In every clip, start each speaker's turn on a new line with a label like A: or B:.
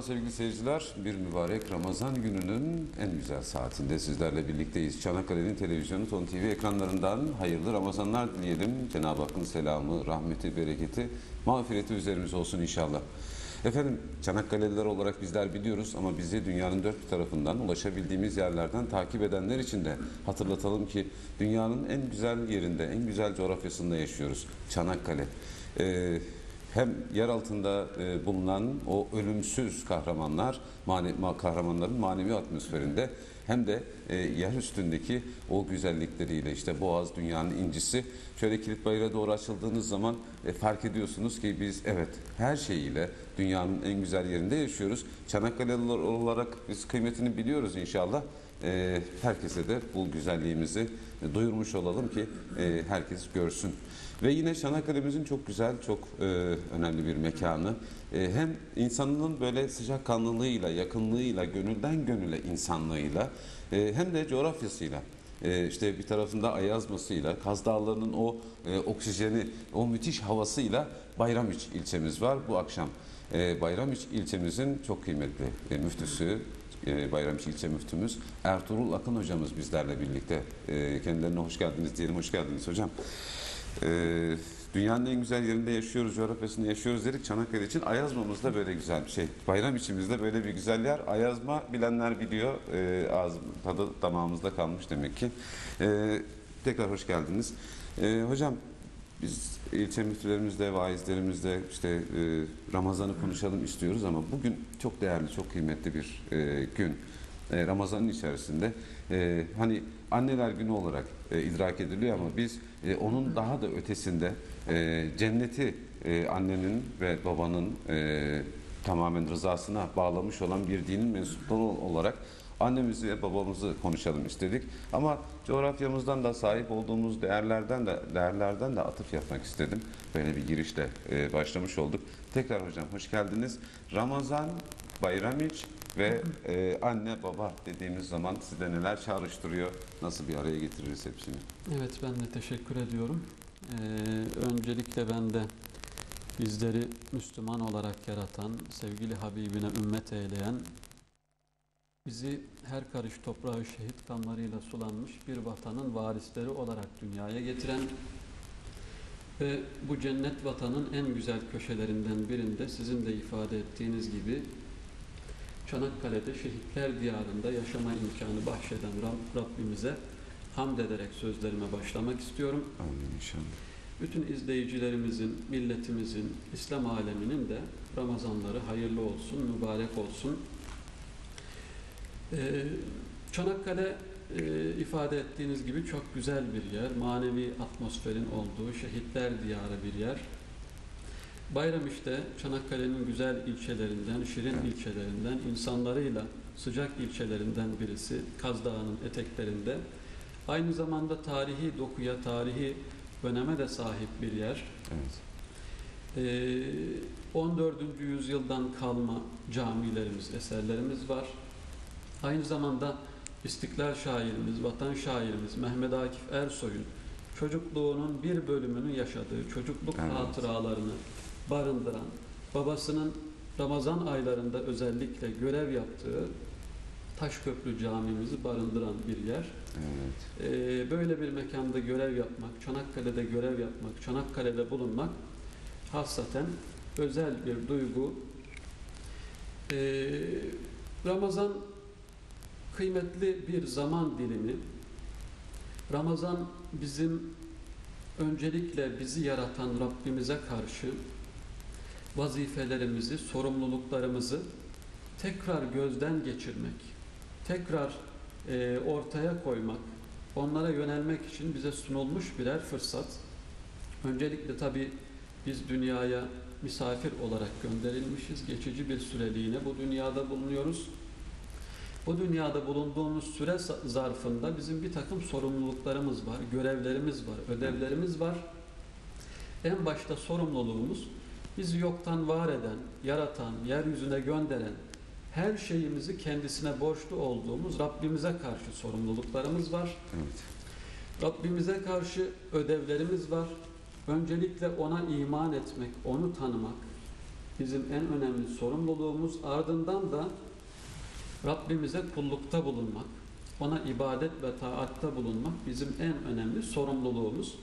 A: Merhaba sevgili seyirciler. Bir mübarek Ramazan gününün en güzel saatinde sizlerle birlikteyiz. Çanakkale'nin televizyonu Ton TV ekranlarından hayırlı Ramazanlar dileyelim. Cenab-ı Hakk'ın selamı, rahmeti, bereketi, mağfireti üzerimize olsun inşallah. Efendim Çanakkale'liler olarak bizler biliyoruz ama bizi dünyanın dört bir tarafından ulaşabildiğimiz yerlerden takip edenler için de hatırlatalım ki dünyanın en güzel yerinde, en güzel coğrafyasında yaşıyoruz. Çanakkale. Ee, hem yer altında e, bulunan o ölümsüz kahramanlar, mane, ma- kahramanların manevi atmosferinde hem de e, yer üstündeki o güzellikleriyle işte Boğaz dünyanın incisi şöyle Kilit Bayır'a doğru açıldığınız zaman e, fark ediyorsunuz ki biz evet her şeyiyle dünyanın en güzel yerinde yaşıyoruz. Çanakkale'liler olarak biz kıymetini biliyoruz inşallah. E, herkese de bu güzelliğimizi e, duyurmuş olalım ki e, herkes görsün. Ve yine Çanakkale'mizin çok güzel, çok e, önemli bir mekanı. E, hem insanının böyle sıcakkanlılığıyla, yakınlığıyla, gönülden gönüle insanlığıyla e, hem de coğrafyasıyla. E, işte bir tarafında Ayazması'yla, Kaz Dağları'nın o e, oksijeni, o müthiş havasıyla Bayramiç ilçemiz var bu akşam. E, Bayramiç ilçemizin çok kıymetli e, müftüsü, e, Bayramiç ilçe müftümüz Ertuğrul Akın hocamız bizlerle birlikte. E, kendilerine hoş geldiniz diyelim, hoş geldiniz hocam. Ee, dünyanın en güzel yerinde yaşıyoruz, coğrafyasında yaşıyoruz dedik. Çanakkale için Ayazma'mız da böyle güzel bir şey. Bayram içimizde böyle bir güzel yer. Ayazma bilenler biliyor. Ee, ağız, tadı damağımızda kalmış demek ki. Ee, tekrar hoş geldiniz. Ee, hocam biz ilçe müftülerimizle, vaizlerimizle işte e, Ramazan'ı konuşalım istiyoruz ama bugün çok değerli, çok kıymetli bir e, gün. E, Ramazan'ın içerisinde e, hani anneler günü olarak e, idrak ediliyor ama biz e, onun daha da ötesinde e, cenneti e, annenin ve babanın e, tamamen rızasına bağlamış olan bir dinin mensupları olarak annemizi ve babamızı konuşalım istedik. Ama coğrafyamızdan da sahip olduğumuz değerlerden de değerlerden de atıf yapmak istedim. Böyle bir girişle e, başlamış olduk. Tekrar hocam hoş geldiniz. Ramazan, Bayramiç ve e, anne baba dediğimiz zaman size neler çağrıştırıyor? Nasıl bir araya getiririz hepsini?
B: Evet ben de teşekkür ediyorum. Ee, öncelikle ben de bizleri Müslüman olarak yaratan, sevgili Habibine ümmet eyleyen, bizi her karış toprağı şehit kanlarıyla sulanmış bir vatanın varisleri olarak dünyaya getiren ve bu cennet vatanın en güzel köşelerinden birinde sizin de ifade ettiğiniz gibi Çanakkale'de şehitler diyarında yaşama imkanı bahşeden Rab- Rabbimize hamd ederek sözlerime başlamak istiyorum.
A: Amin inşallah.
B: Bütün izleyicilerimizin, milletimizin, İslam aleminin de Ramazanları hayırlı olsun, mübarek olsun. Ee, Çanakkale e, ifade ettiğiniz gibi çok güzel bir yer, manevi atmosferin olduğu, şehitler diyarı bir yer. Bayramiş'te Çanakkale'nin güzel ilçelerinden, şirin ilçelerinden, insanlarıyla sıcak ilçelerinden birisi, Kaz Dağı'nın eteklerinde. Aynı zamanda tarihi dokuya, tarihi öneme de sahip bir yer.
A: Evet.
B: Ee, 14. yüzyıldan kalma camilerimiz, eserlerimiz var. Aynı zamanda İstiklal şairimiz, vatan şairimiz Mehmet Akif Ersoy'un çocukluğunun bir bölümünü yaşadığı, çocukluk
A: Evet.
B: hatıralarını barındıran, babasının Ramazan aylarında özellikle görev yaptığı Taşköprü camimizi barındıran bir yer.
A: Evet.
B: Ee, böyle bir mekanda görev yapmak, Çanakkale'de görev yapmak, Çanakkale'de bulunmak hassaten özel bir duygu. Ee, Ramazan kıymetli bir zaman dilimi. Ramazan bizim öncelikle bizi yaratan Rabbimize karşı vazifelerimizi, sorumluluklarımızı tekrar gözden geçirmek, tekrar e, ortaya koymak, onlara yönelmek için bize sunulmuş birer fırsat. Öncelikle tabi biz dünyaya misafir olarak gönderilmişiz. Geçici bir süreliğine bu dünyada bulunuyoruz. Bu dünyada bulunduğumuz süre za- zarfında bizim bir takım sorumluluklarımız var, görevlerimiz var, ödevlerimiz var. En başta sorumluluğumuz bizi yoktan var eden, yaratan, yeryüzüne gönderen, her şeyimizi kendisine borçlu olduğumuz Rabbimize karşı sorumluluklarımız var.
A: Evet.
B: Rabbimize karşı ödevlerimiz var. Öncelikle ona iman etmek, onu tanımak, bizim en önemli sorumluluğumuz. Ardından da Rabbimize kullukta bulunmak, ona ibadet ve taatta bulunmak bizim en önemli sorumluluğumuz.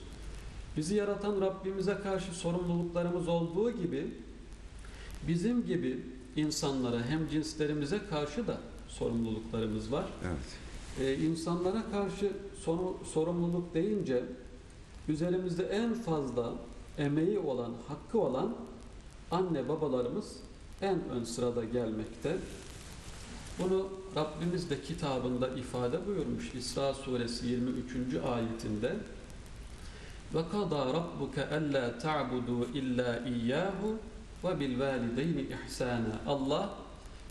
B: Bizi yaratan Rabbimize karşı sorumluluklarımız olduğu gibi bizim gibi insanlara hem cinslerimize karşı da sorumluluklarımız var.
A: Evet.
B: Ee, insanlara karşı soru- sorumluluk deyince üzerimizde en fazla emeği olan, hakkı olan anne babalarımız en ön sırada gelmekte. Bunu Rabbimiz de kitabında ifade buyurmuş İsra suresi 23. ayetinde ellâ ta'budu illâ iyyâhu ve bil valideyni ihsâna Allah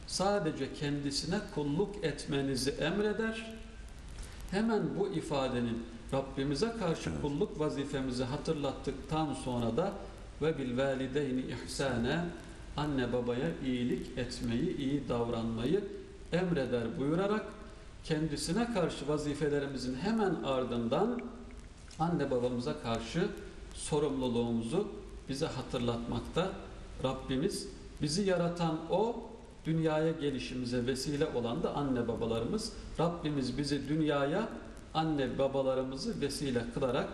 B: sadece kendisine kulluk etmenizi emreder. Hemen bu ifadenin Rabbimize karşı
A: Evet.
B: kulluk vazifemizi hatırlattıktan sonra da ve bil valideyni ihsâne anne babaya iyilik etmeyi, iyi davranmayı emreder buyurarak kendisine karşı vazifelerimizin hemen ardından anne babamıza karşı sorumluluğumuzu bize hatırlatmakta. Rabbimiz bizi yaratan o, dünyaya gelişimize vesile olan da anne babalarımız. Rabbimiz bizi dünyaya anne babalarımızı vesile kılarak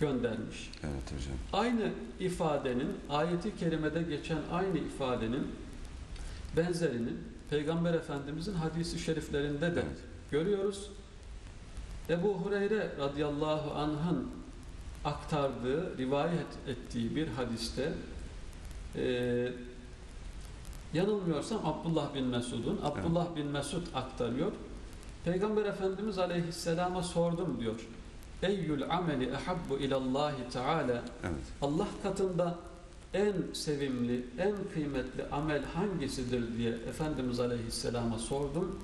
B: göndermiş.
A: Evet hocam.
B: Aynı ifadenin, ayeti kerimede geçen aynı ifadenin benzerini Peygamber Efendimizin hadisi şeriflerinde de
A: Evet.
B: görüyoruz. Ebu Hureyre radıyallahu anh'ın aktardığı, rivayet ettiği bir hadiste eee yanılmıyorsam Abdullah bin Mesud'un, Abdullah bin Mesud aktarıyor. Peygamber Efendimiz aleyhisselama sordum diyor. Eyyül ameli ehabbu ilallahi teala
A: Evet.
B: Allah katında en sevimli, en kıymetli amel hangisidir diye Efendimiz Aleyhisselam'a sordum.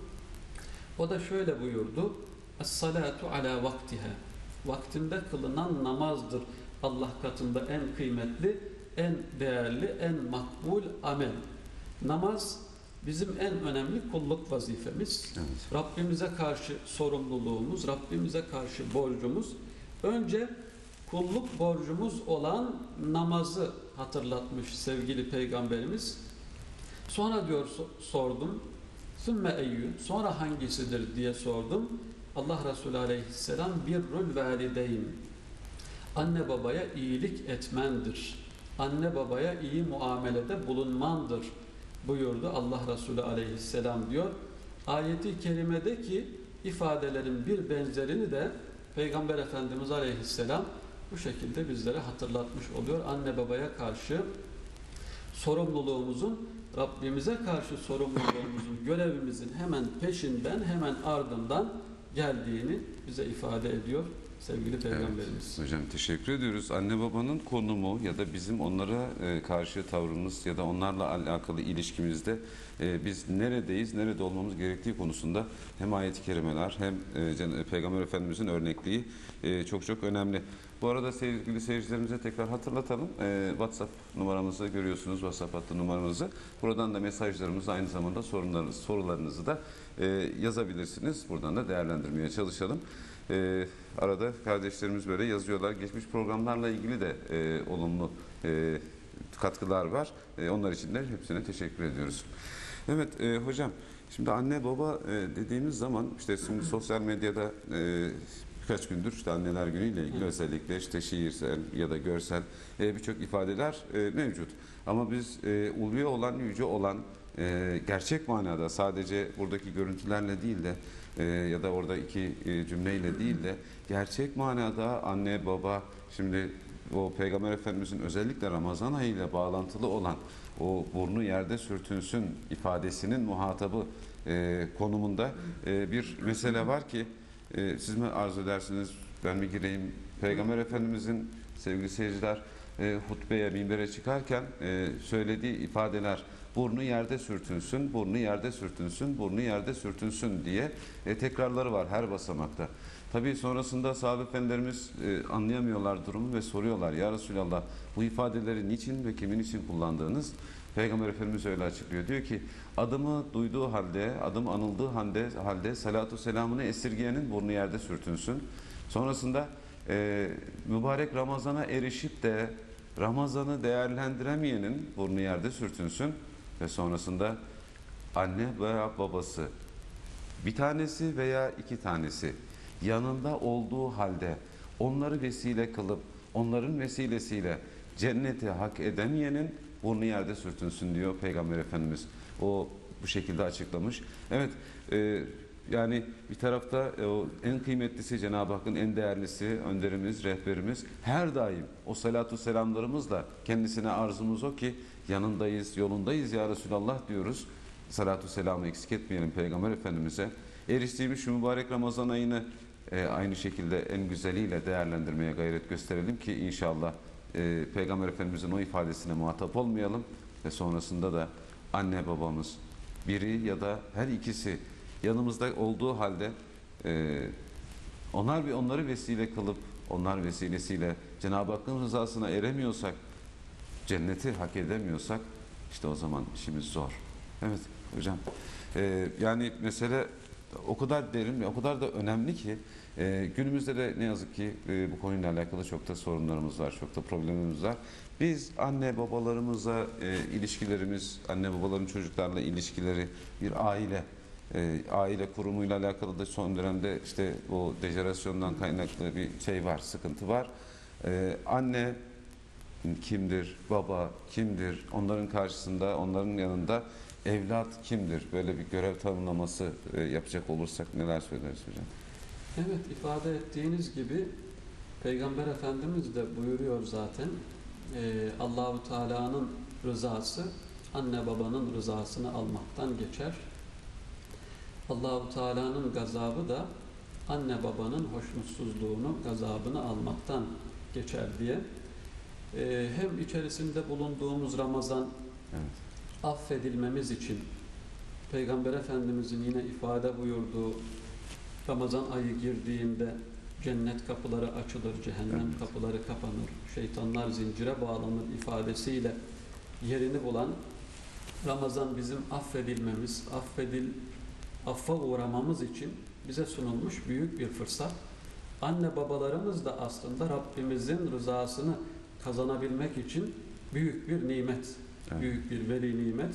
B: O da şöyle buyurdu. Es-salatu ala vaktiha. Vaktinde kılınan namazdır Allah katında en kıymetli, en değerli, en makbul amel. Namaz bizim en önemli kulluk vazifemiz.
A: Evet.
B: Rabbimize karşı sorumluluğumuz, Rabbimize karşı borcumuz. Önce kulluk borcumuz olan namazı hatırlatmış sevgili peygamberimiz. Sonra diyor so- sordum. Sümme eyyü. Sonra hangisidir diye sordum. Allah Resulü aleyhisselam birrul valideyn. Anne babaya iyilik etmendir. Anne babaya iyi muamelede bulunmandır buyurdu Allah Resulü aleyhisselam diyor. Ayeti kerimedeki ifadelerin bir benzerini de Peygamber Efendimiz aleyhisselam bu şekilde bizlere hatırlatmış oluyor. Anne babaya karşı sorumluluğumuzun Rabbimize karşı sorumluluğumuzun görevimizin hemen peşinden hemen ardından geldiğini bize ifade ediyor sevgili peygamberimiz.
A: Evet, hocam teşekkür ediyoruz. Anne babanın konumu ya da bizim onlara e, karşı tavrımız ya da onlarla alakalı ilişkimizde e, biz neredeyiz, nerede olmamız gerektiği konusunda hem ayet-i kerimeler hem e, Peygamber Efendimizin örnekliği e, çok çok önemli. Bu arada sevgili seyircilerimize tekrar hatırlatalım. E, WhatsApp numaramızı görüyorsunuz, WhatsApp hattı numaramızı. Buradan da mesajlarımızı aynı zamanda sorunlarınız, sorularınızı da e, yazabilirsiniz. Buradan da değerlendirmeye çalışalım. E, arada kardeşlerimiz böyle yazıyorlar. Geçmiş programlarla ilgili de e, olumlu e, katkılar var. E, onlar için de hepsine teşekkür ediyoruz. Evet e, hocam şimdi anne baba e, dediğimiz zaman işte şimdi sosyal medyada e, birkaç gündür işte anneler günüyle ilgili özellikle işte şiirsel ya da görsel e, birçok ifadeler e, mevcut. Ama biz e, ulvi olan, yüce olan e, gerçek manada sadece buradaki görüntülerle değil de e, ya da orada iki e, cümleyle değil de gerçek manada anne baba şimdi o Peygamber Efendimizin özellikle Ramazan ayıyla bağlantılı olan o burnu yerde sürtünsün ifadesinin muhatabı e, konumunda e, bir mesele var ki e, siz mi arzu edersiniz? Ben mi gireyim? Peygamber Efendimizin sevgili seyirciler e, hutbeye minbere çıkarken e, söylediği ifadeler burnu yerde sürtünsün, burnu yerde sürtünsün, burnu yerde sürtünsün diye e, tekrarları var her basamakta. Tabii sonrasında sahabe efendilerimiz e, anlayamıyorlar durumu ve soruyorlar ya Resulallah bu ifadeleri niçin ve kimin için kullandığınız Peygamber Efendimiz öyle açıklıyor. Diyor ki adımı duyduğu halde, adım anıldığı halde, halde salatu selamını esirgeyenin burnu yerde sürtünsün. Sonrasında e, mübarek Ramazan'a erişip de Ramazan'ı değerlendiremeyenin burnu yerde sürtünsün ve sonrasında anne veya babası bir tanesi veya iki tanesi yanında olduğu halde onları vesile kılıp onların vesilesiyle cenneti hak edemeyenin burnu yerde sürtünsün diyor Peygamber Efendimiz. O bu şekilde açıklamış. Evet e, yani bir tarafta e, o en kıymetlisi Cenab-ı Hakk'ın en değerlisi önderimiz, rehberimiz her daim o salatu selamlarımızla kendisine arzumuz o ki yanındayız, yolundayız ya Resulallah diyoruz. Salatu selamı eksik etmeyelim Peygamber Efendimiz'e. Eriştiğimiz şu mübarek Ramazan ayını e, aynı şekilde en güzeliyle değerlendirmeye gayret gösterelim ki inşallah e, Peygamber Efendimiz'in o ifadesine muhatap olmayalım ve sonrasında da anne babamız biri ya da her ikisi yanımızda olduğu halde e, onlar bir onları vesile kılıp onlar vesilesiyle Cenab-ı Hakk'ın rızasına eremiyorsak cenneti hak edemiyorsak işte o zaman işimiz zor. Evet hocam. Ee, yani mesele o kadar derin ve o kadar da önemli ki e, günümüzde de ne yazık ki e, bu konuyla alakalı çok da sorunlarımız var, çok da problemimiz var. Biz anne babalarımıza e, ilişkilerimiz, anne babaların çocuklarla ilişkileri, bir aile e, aile kurumuyla alakalı da son dönemde işte o dejenerasyondan kaynaklı bir şey var, sıkıntı var. E, anne kimdir, baba kimdir, onların karşısında, onların yanında evlat kimdir? Böyle bir görev tanımlaması e, yapacak olursak neler söyleriz hocam?
B: Evet ifade ettiğiniz gibi Peygamber Efendimiz de buyuruyor zaten Ee, Allahu Teala'nın rızası anne babanın rızasını almaktan geçer. Allahu Teala'nın gazabı da anne babanın hoşnutsuzluğunu, gazabını almaktan geçer diye. Ee, hem içerisinde bulunduğumuz Ramazan
A: Evet.
B: affedilmemiz için Peygamber Efendimizin yine ifade buyurduğu Ramazan ayı girdiğinde cennet kapıları açılır, cehennem
A: Evet.
B: kapıları kapanır, şeytanlar zincire bağlanır ifadesiyle yerini bulan Ramazan bizim affedilmemiz, affedil, affa uğramamız için bize sunulmuş büyük bir fırsat. Anne babalarımız da aslında Rabbimizin rızasını kazanabilmek için büyük bir nimet,
A: Evet.
B: büyük bir veli nimet.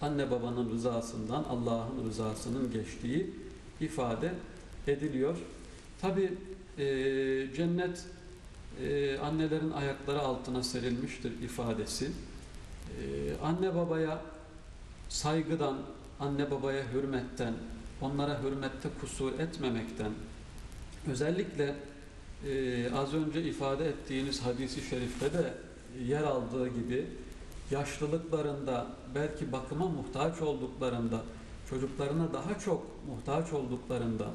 B: Anne babanın rızasından Allah'ın rızasının geçtiği ifade ediliyor. Tabi cennet e, annelerin ayakları altına serilmiştir ifadesi. E, anne babaya saygıdan, anne babaya hürmetten, onlara hürmette kusur etmemekten, özellikle e, az önce ifade ettiğiniz hadisi şerifte de yer aldığı gibi yaşlılıklarında belki bakıma muhtaç olduklarında çocuklarına daha çok muhtaç olduklarında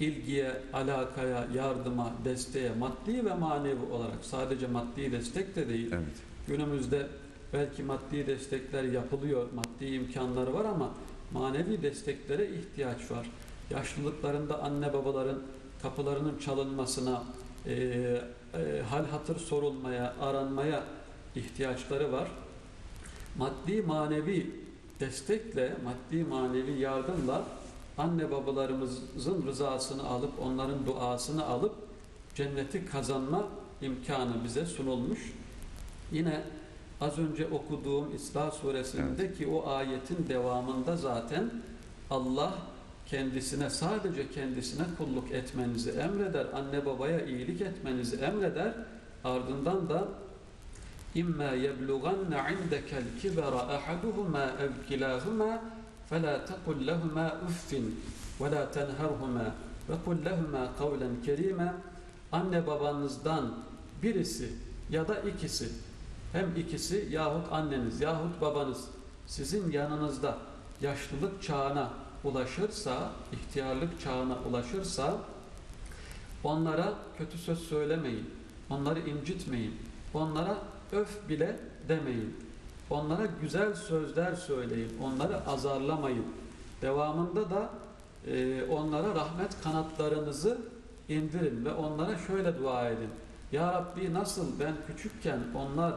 B: ilgiye, alakaya, yardıma, desteğe maddi ve manevi olarak sadece maddi destek de değil
A: Evet.
B: günümüzde belki maddi destekler yapılıyor, maddi imkanları var ama manevi desteklere ihtiyaç var. Yaşlılıklarında anne babaların kapılarının çalınmasına, e, e, hal hatır sorulmaya, aranmaya ihtiyaçları var. Maddi manevi destekle, maddi manevi yardımla anne babalarımızın rızasını alıp, onların duasını alıp cenneti kazanma imkanı bize sunulmuş. Yine az önce okuduğum İsra suresindeki o ayetin devamında zaten Allah kendisine sadece kendisine kulluk etmenizi emreder. Anne babaya iyilik etmenizi emreder. Ardından da imma yeblughanna indekel kibara ahaduhuma ev kilahuma fela tekul lehuma uffin ve la tenherhuma ve kul lehuma kavlen kerime. Anne babanızdan birisi ya da ikisi hem ikisi yahut anneniz yahut babanız sizin yanınızda yaşlılık çağına ulaşırsa, ihtiyarlık çağına ulaşırsa onlara kötü söz söylemeyin, onları incitmeyin, onlara öf bile demeyin, onlara güzel sözler söyleyin, onları azarlamayın. Devamında da e, onlara rahmet kanatlarınızı indirin ve onlara şöyle dua edin. Ya Rabbi nasıl ben küçükken onlar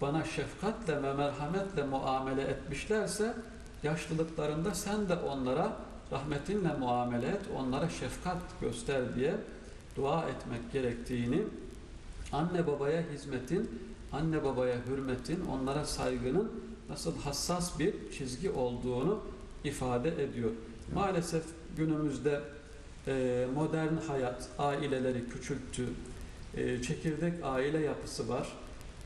B: bana şefkatle ve merhametle muamele etmişlerse yaşlılıklarında sen de onlara rahmetinle muamele et, onlara şefkat göster diye dua etmek gerektiğini anne babaya hizmetin, anne babaya hürmetin, onlara saygının nasıl hassas bir çizgi olduğunu ifade ediyor. Maalesef günümüzde e, modern hayat aileleri küçülttü, e, çekirdek aile yapısı var.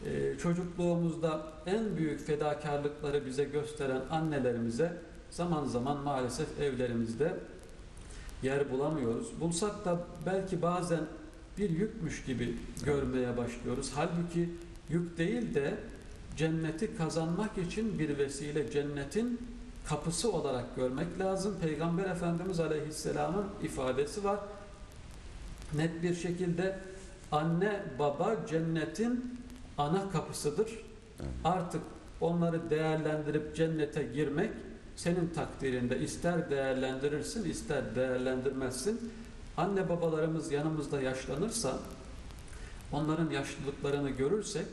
B: E, çocukluğumuzda en büyük fedakarlıkları bize gösteren annelerimize zaman zaman maalesef evlerimizde yer bulamıyoruz. Bulsak da belki bazen bir yükmüş gibi görmeye başlıyoruz. Halbuki yük değil de cenneti kazanmak için bir vesile cennetin kapısı olarak görmek lazım. Peygamber Efendimiz Aleyhisselam'ın ifadesi var. Net bir şekilde anne baba cennetin ana kapısıdır. Artık onları değerlendirip cennete girmek senin takdirinde ister değerlendirirsin ister değerlendirmezsin. Anne babalarımız yanımızda yaşlanırsa onların yaşlılıklarını görürsek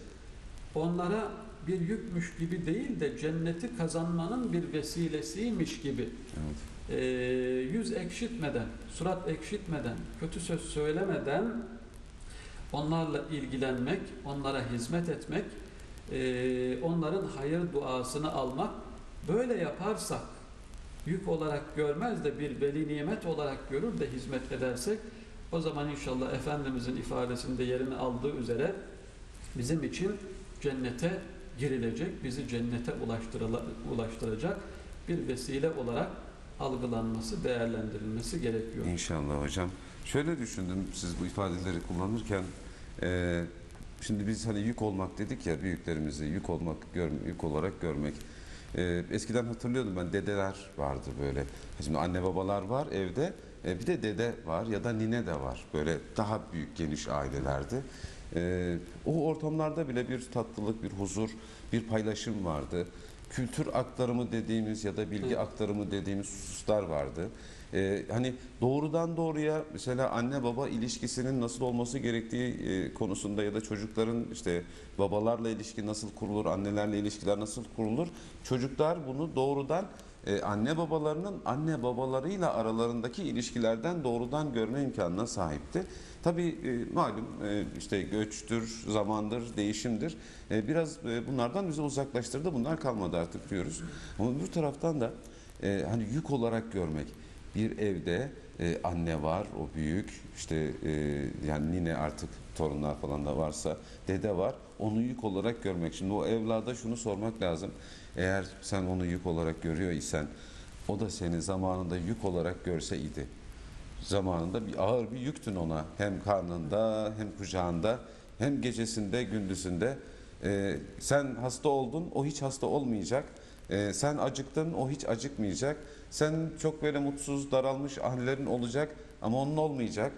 B: onlara bir yükmüş gibi değil de cenneti kazanmanın bir vesilesiymiş gibi
A: Evet.
B: e, yüz ekşitmeden, surat ekşitmeden, kötü söz söylemeden onlarla ilgilenmek, onlara hizmet etmek, e, onların hayır duasını almak, böyle yaparsak yük olarak görmez de bir veli nimet olarak görür de hizmet edersek o zaman inşallah Efendimizin ifadesinde yerini aldığı üzere bizim için cennete girilecek, bizi cennete ulaştıracak bir vesile olarak algılanması, değerlendirilmesi gerekiyor.
A: İnşallah hocam. Şöyle düşündüm siz bu ifadeleri kullanırken e, şimdi biz hani yük olmak dedik ya büyüklerimizi yük olmak gör, yük olarak görmek. E, eskiden hatırlıyordum ben dedeler vardı böyle. Şimdi anne babalar var evde. E, bir de dede var ya da nine de var. Böyle daha büyük geniş ailelerdi. E, o ortamlarda bile bir tatlılık, bir huzur, bir paylaşım vardı. Kültür aktarımı dediğimiz ya da bilgi aktarımı dediğimiz hususlar vardı. Ee, hani doğrudan doğruya mesela anne baba ilişkisinin nasıl olması gerektiği e, konusunda ya da çocukların işte babalarla ilişki nasıl kurulur, annelerle ilişkiler nasıl kurulur? Çocuklar bunu doğrudan e, anne babalarının anne babalarıyla aralarındaki ilişkilerden doğrudan görme imkanına sahipti. Tabii e, malum e, işte göçtür, zamandır, değişimdir. E, biraz e, bunlardan bizi uzaklaştırdı. Bunlar kalmadı artık diyoruz. Ama bir taraftan da e, hani yük olarak görmek. Bir evde e, anne var, o büyük, işte e, yani nine artık torunlar falan da varsa dede var. Onu yük olarak görmek. Şimdi o evlada şunu sormak lazım. Eğer sen onu yük olarak görüyor isen o da seni zamanında yük olarak görse idi. Zamanında bir ağır bir yüktün ona. Hem karnında hem kucağında hem gecesinde gündüzünde. E, sen hasta oldun o hiç hasta olmayacak. E, sen acıktın o hiç acıkmayacak. Sen çok böyle mutsuz daralmış annelerin olacak ama onun olmayacak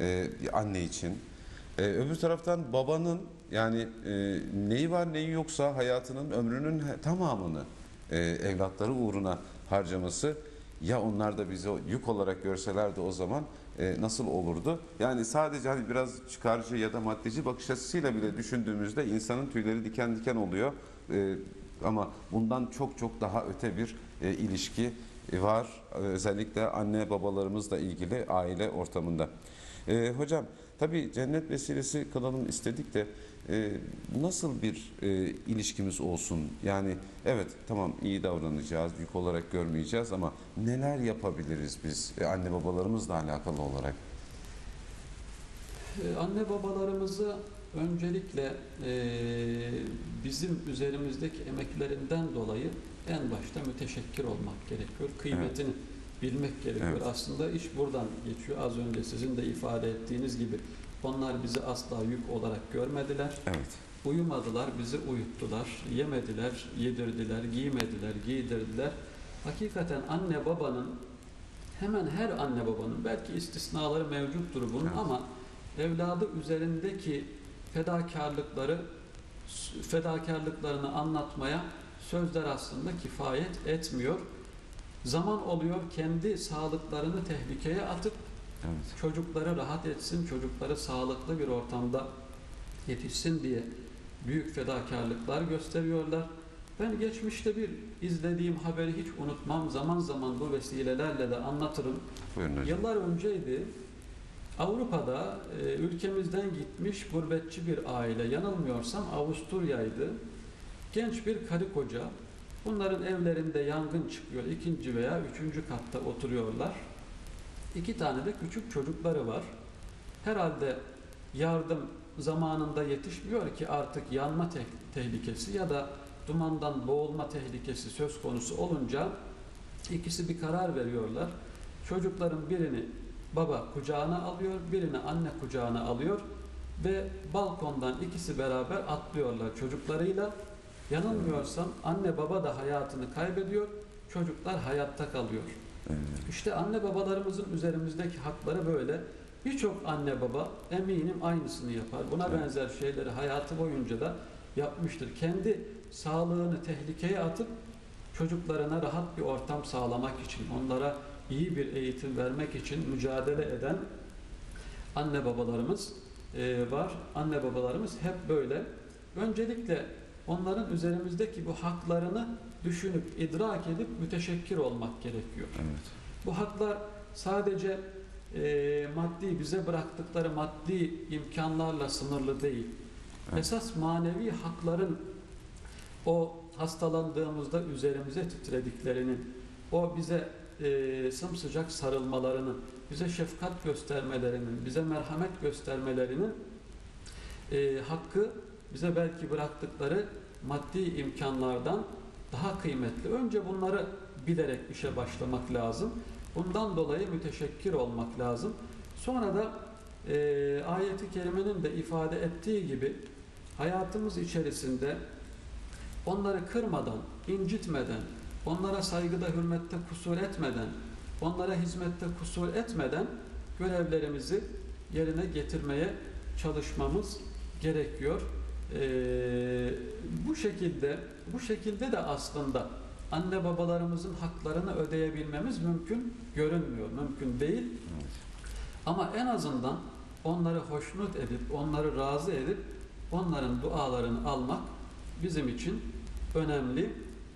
A: e, bir anne için. E, öbür taraftan babanın yani e, neyi var neyi yoksa hayatının ömrünün tamamını e, evlatları uğruna harcaması ya onlar da bizi yük olarak görselerdi o zaman e, nasıl olurdu? Yani sadece hani biraz çıkarcı ya da maddeci bakış açısıyla bile düşündüğümüzde insanın tüyleri diken diken oluyor. E, ama bundan çok çok daha öte bir e, ilişki e, var. Özellikle anne babalarımızla ilgili aile ortamında. E, hocam tabii cennet vesilesi kılalım istedik de e, nasıl bir e, ilişkimiz olsun? Yani evet tamam iyi davranacağız, yük olarak görmeyeceğiz ama neler yapabiliriz biz e, anne babalarımızla alakalı olarak?
B: Ee, Anne babalarımızı öncelikle eee, bizim üzerimizdeki emeklerinden dolayı en başta müteşekkir olmak gerekiyor. Kıymetini bilmek gerekiyor.
A: Evet.
B: Aslında iş buradan geçiyor. Az önce sizin de ifade ettiğiniz gibi onlar bizi asla yük olarak görmediler.
A: Evet.
B: Uyumadılar, bizi uyuttular, yemediler, yedirdiler, giymediler, giydirdiler. Hakikaten anne babanın, hemen her anne babanın, belki istisnaları mevcuttur bunun
A: Evet.
B: ama evladı üzerindeki fedakarlıkları, fedakarlıklarını anlatmaya sözler aslında kifayet etmiyor. Zaman oluyor kendi sağlıklarını tehlikeye atıp
A: Evet.
B: çocukları rahat etsin, çocukları sağlıklı bir ortamda yetişsin diye büyük fedakarlıklar gösteriyorlar. Ben geçmişte bir izlediğim haberi hiç unutmam. Zaman zaman bu vesilelerle de anlatırım.
A: Buyurun hocam.
B: Yıllar önceydi. Avrupa'da e, ülkemizden gitmiş gurbetçi bir aile, yanılmıyorsam Avusturya'ydı. Genç bir karı koca. Bunların evlerinde yangın çıkıyor. ikinci veya üçüncü katta oturuyorlar. İki tane de küçük çocukları var. Herhalde yardım zamanında yetişmiyor ki artık yanma te- tehlikesi ya da dumandan boğulma tehlikesi söz konusu olunca ikisi bir karar veriyorlar. Çocukların birini baba kucağına alıyor, birini anne kucağına alıyor ve balkondan ikisi beraber atlıyorlar çocuklarıyla. Yanılmıyorsam anne baba da hayatını kaybediyor, çocuklar hayatta kalıyor.
A: Evet.
B: İşte anne babalarımızın üzerimizdeki hakları böyle. Birçok anne baba eminim aynısını yapar. Buna
A: Evet.
B: benzer şeyleri hayatı boyunca da yapmıştır. Kendi sağlığını tehlikeye atıp çocuklarına rahat bir ortam sağlamak için, onlara iyi bir eğitim vermek için mücadele eden anne babalarımız e, var. Anne babalarımız hep böyle. Öncelikle onların üzerimizdeki bu haklarını düşünüp, idrak edip müteşekkir olmak gerekiyor.
A: Evet.
B: Bu haklar sadece e, maddi bize bıraktıkları maddi imkanlarla sınırlı değil.
A: Evet.
B: Esas manevi hakların o hastalandığımızda üzerimize titrediklerinin, o bize e, sımsıcak sarılmalarının, bize şefkat göstermelerinin, bize merhamet göstermelerinin e, hakkı bize belki bıraktıkları maddi imkanlardan daha kıymetli. Önce bunları bilerek işe başlamak lazım. Bundan dolayı müteşekkir olmak lazım. Sonra da e, ayeti kerimenin de ifade ettiği gibi hayatımız içerisinde onları kırmadan, incitmeden, onlara saygıda, hürmette kusur etmeden, onlara hizmette kusur etmeden görevlerimizi yerine getirmeye çalışmamız gerekiyor. Ee, bu şekilde bu şekilde de aslında anne babalarımızın haklarını ödeyebilmemiz mümkün görünmüyor, mümkün değil. Ama en azından onları hoşnut edip, onları razı edip onların dualarını almak bizim için önemli.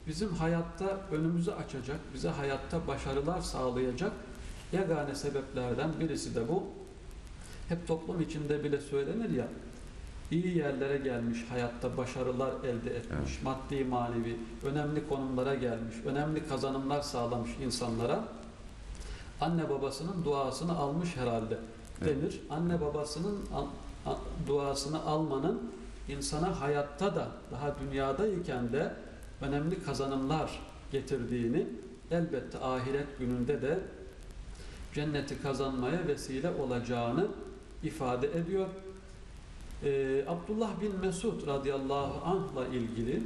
B: Bizim hayatta önümüzü açacak, bize hayatta başarılar sağlayacak yegane sebeplerden birisi de bu. Hep toplum içinde bile söylenir ya, iyi yerlere gelmiş, hayatta başarılar elde etmiş,
A: Evet.
B: maddi manevi, önemli konumlara gelmiş, önemli kazanımlar sağlamış insanlara anne babasının duasını almış herhalde
A: Evet.
B: denir. Anne babasının a- a- duasını almanın insana hayatta da daha dünyadayken de önemli kazanımlar getirdiğini elbette ahiret gününde de cenneti kazanmaya vesile olacağını ifade ediyor. Ee, Abdullah bin Mesud radıyallahu anh'la ilgili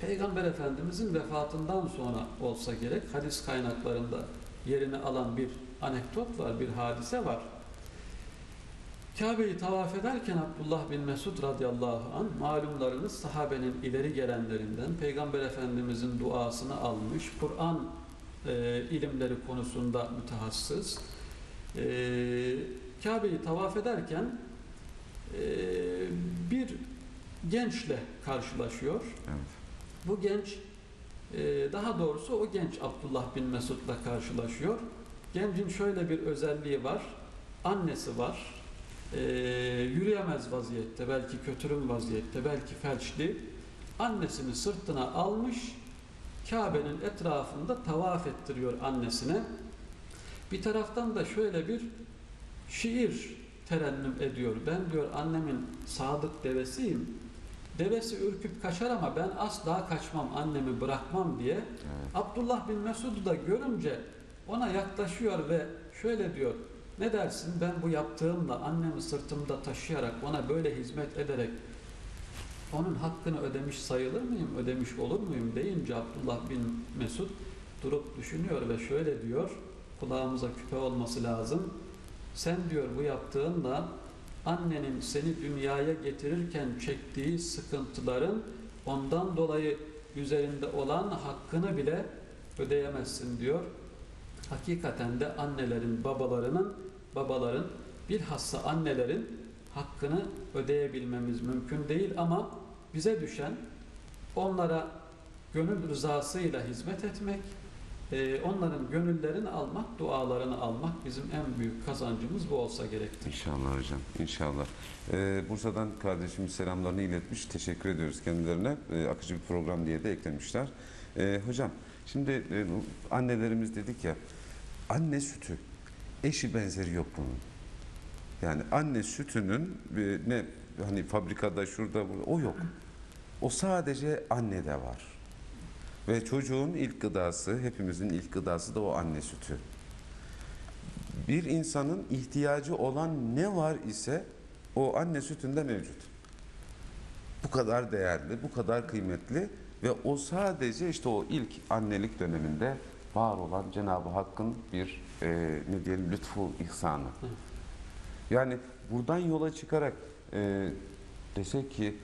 B: Peygamber Efendimizin vefatından sonra olsa gerek hadis kaynaklarında yerini alan bir anekdot var, bir hadise var. Kabe'yi tavaf ederken Abdullah bin Mesud radıyallahu anh malumlarınız sahabenin ileri gelenlerinden Peygamber Efendimizin duasını almış, Kur'an e, ilimleri konusunda mütehassıs. E, Kabe'yi tavaf ederken e, bir gençle karşılaşıyor.
A: Evet.
B: Bu genç e, daha doğrusu o genç Abdullah bin Mesud'la karşılaşıyor. Gencin şöyle bir özelliği var. Annesi var. E, yürüyemez vaziyette, belki kötürüm vaziyette, belki felçli. Annesini sırtına almış, Kabe'nin etrafında tavaf ettiriyor annesine. Bir taraftan da şöyle bir şiir terennüm ediyor. Ben diyor annemin sadık devesiyim. Devesi ürküp kaçar ama ben asla kaçmam, annemi bırakmam diye.
A: Evet.
B: Abdullah bin Mesud'u da görünce ona yaklaşıyor ve şöyle diyor. Ne dersin ben bu yaptığımla annemi sırtımda taşıyarak ona böyle hizmet ederek onun hakkını ödemiş sayılır mıyım, ödemiş olur muyum deyince Abdullah bin Mesud durup düşünüyor ve şöyle diyor. Kulağımıza küpe olması lazım. Sen diyor bu yaptığınla annenin seni dünyaya getirirken çektiği sıkıntıların ondan dolayı üzerinde olan hakkını bile ödeyemezsin diyor. Hakikaten de annelerin, babalarının, babaların bilhassa annelerin hakkını ödeyebilmemiz mümkün değil ama bize düşen onlara gönül rızasıyla hizmet etmek, e, onların gönüllerini almak, dualarını almak bizim en büyük kazancımız bu olsa gerektir.
A: İnşallah hocam, inşallah. Ee, Bursa'dan kardeşimiz selamlarını iletmiş. Teşekkür ediyoruz kendilerine. Ee, akıcı bir program diye de eklemişler. Ee, hocam, şimdi e, annelerimiz dedik ya, anne sütü, eşi benzeri yok bunun. Yani anne sütünün e, ne hani fabrikada şurada burada o yok. O sadece annede var. Ve çocuğun ilk gıdası, hepimizin ilk gıdası da o anne sütü. Bir insanın ihtiyacı olan ne var ise o anne sütünde mevcut. Bu kadar değerli, bu kadar kıymetli ve o sadece işte o ilk annelik döneminde var olan Cenab-ı Hakk'ın bir e, ne diyelim lütfu, ihsanı. Yani buradan yola çıkarak e, desek ki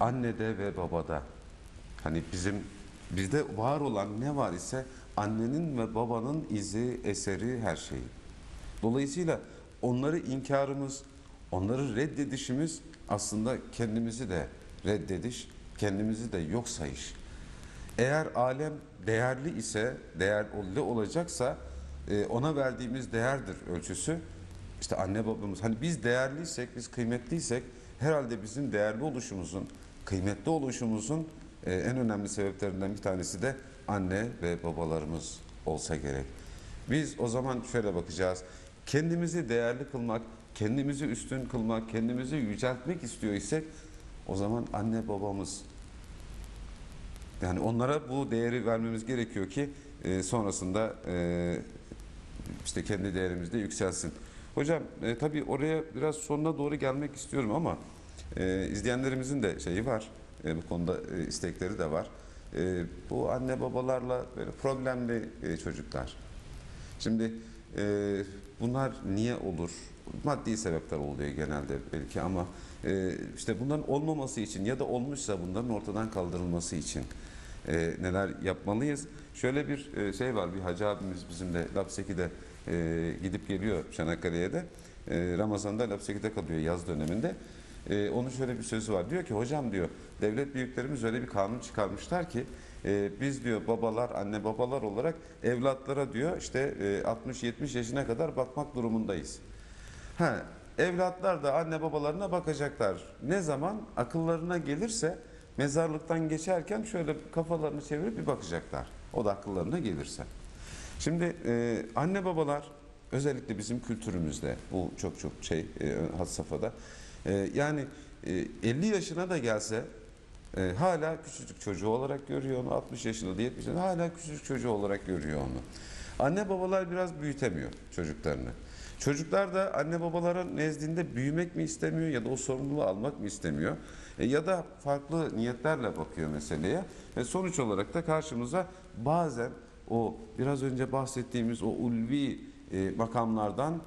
A: annede ve babada hani bizim bizde var olan ne var ise annenin ve babanın izi, eseri, her şeyi. Dolayısıyla onları inkarımız, onları reddedişimiz aslında kendimizi de reddediş, kendimizi de yok sayış. Eğer alem değerli ise, değerli olacaksa e, ona verdiğimiz değerdir ölçüsü. İşte anne babamız, hani biz değerliysek, biz kıymetliysek herhalde bizim değerli oluşumuzun, kıymetli oluşumuzun e, en önemli sebeplerinden bir tanesi de anne ve babalarımız olsa gerek. Biz o zaman şöyle bakacağız. Kendimizi değerli kılmak, kendimizi üstün kılmak, kendimizi yüceltmek istiyor isek o zaman anne babamız yani onlara bu değeri vermemiz gerekiyor ki e, sonrasında e, işte kendi değerimiz de yükselsin. Hocam e, tabii oraya biraz sonuna doğru gelmek istiyorum ama izleyenlerimizin de şeyi var. E, bu konuda e, istekleri de var. E, bu anne babalarla böyle problemli e, çocuklar. Şimdi e, bunlar niye olur? Maddi sebepler oluyor genelde belki ama e, işte bunların olmaması için ya da olmuşsa bunların ortadan kaldırılması için e, neler yapmalıyız? Şöyle bir e, şey var, bir hacı abimiz bizim de Lapseki'de e, gidip geliyor Çanakkale'ye de. E, Ramazan'da Lapseki'de kalıyor yaz döneminde. E, onun şöyle bir sözü var. Diyor ki hocam diyor devlet büyüklerimiz öyle bir kanun çıkarmışlar ki e, biz diyor babalar, anne babalar olarak evlatlara diyor işte e, 60-70 yaşına kadar bakmak durumundayız. Ha, evlatlar da anne babalarına bakacaklar. Ne zaman akıllarına gelirse mezarlıktan geçerken şöyle kafalarını çevirip bir bakacaklar. O da akıllarına gelirse. Şimdi e, anne babalar özellikle bizim kültürümüzde bu çok çok şey e, had safhada. E, yani e, 50 yaşına da gelse e, hala küçücük çocuğu olarak görüyor onu. 60 yaşında da 70 yaşında hala küçücük çocuğu olarak görüyor onu. Anne babalar biraz büyütemiyor çocuklarını. Çocuklar da anne babaların nezdinde büyümek mi istemiyor ya da o sorumluluğu almak mı istemiyor? E, ya da farklı niyetlerle bakıyor meseleye. Ve sonuç olarak da karşımıza bazen o biraz önce bahsettiğimiz o ulvi e, makamlardan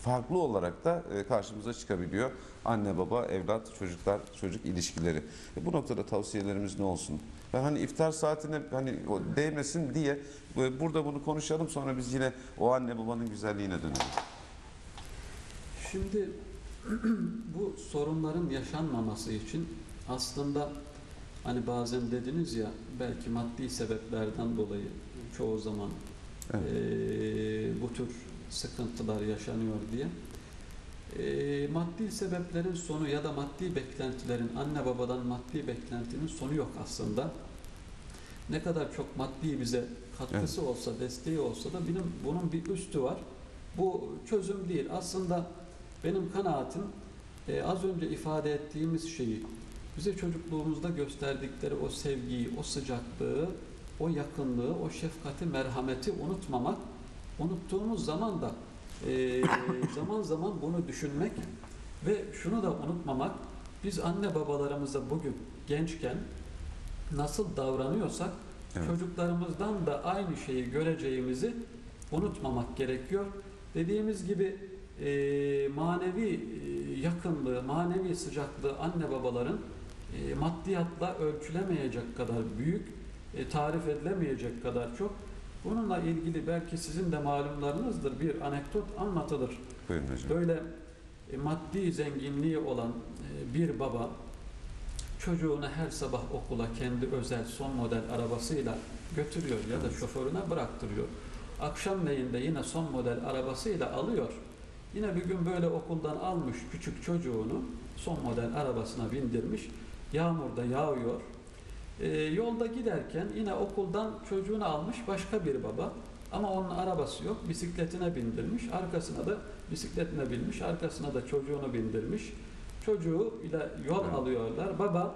A: farklı olarak da e, karşımıza çıkabiliyor. Anne baba, evlat, çocuklar, çocuk ilişkileri. E, bu noktada tavsiyelerimiz ne olsun? Ben hani iftar saatine hani o değmesin diye e, burada bunu konuşalım sonra biz yine o anne babanın güzelliğine dönelim.
B: Şimdi bu sorunların yaşanmaması için aslında hani bazen dediniz ya belki maddi sebeplerden dolayı çoğu zaman
A: Evet.
B: eee, bu tür sıkıntılar yaşanıyor diye. Eee, maddi sebeplerin sonu ya da maddi beklentilerin anne babadan maddi beklentinin sonu yok aslında. Ne kadar çok maddi bize katkısı olsa, desteği olsa da benim bunun bir üstü var. Bu çözüm değil. Aslında benim kanaatim e, az önce ifade ettiğimiz şeyi bize çocukluğumuzda gösterdikleri o sevgiyi, o sıcaklığı, o yakınlığı, o şefkati, merhameti unutmamak. Unuttuğumuz zaman da e, zaman zaman bunu düşünmek ve şunu da unutmamak. Biz anne babalarımıza bugün gençken nasıl davranıyorsak
A: Evet.
B: çocuklarımızdan da aynı şeyi göreceğimizi unutmamak gerekiyor. Dediğimiz gibi e, manevi e, yakınlığı, manevi sıcaklığı anne babaların e, maddiyatla ölçülemeyecek kadar büyük, e, tarif edilemeyecek kadar çok. Bununla ilgili belki sizin de malumlarınızdır bir anekdot anlatılır.
A: Buyurun hocam.
B: Böyle e, maddi zenginliği olan e, bir baba çocuğunu her sabah okula kendi özel son model arabasıyla götürüyor ya da şoförüne bıraktırıyor. Akşamleyin de yine son model arabasıyla alıyor. Yine bir gün böyle okuldan almış küçük çocuğunu son model arabasına bindirmiş. Yağmurda yağıyor. Ee, yolda giderken yine okuldan çocuğunu almış başka bir baba. Ama onun arabası yok. Bisikletine bindirmiş. Arkasına da bisikletine binmiş. Arkasına da çocuğunu bindirmiş. Çocuğu ile yol
A: Evet.
B: alıyorlar. Baba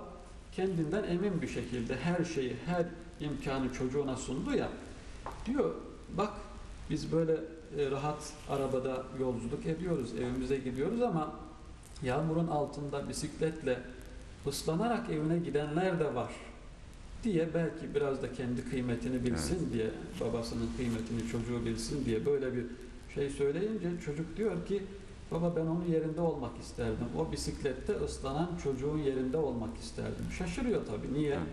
B: kendinden emin bir şekilde her şeyi, her imkanı çocuğuna sundu ya. Diyor bak biz böyle e, rahat arabada yolculuk ediyoruz, evimize gidiyoruz ama yağmurun altında bisikletle ıslanarak evine gidenler de var diye belki biraz da kendi kıymetini bilsin diye babasının kıymetini çocuğu bilsin diye böyle bir şey söyleyince çocuk diyor ki baba ben onun yerinde olmak isterdim. O bisiklette ıslanan çocuğun yerinde olmak isterdim. Şaşırıyor tabii. Niye?
A: Evet.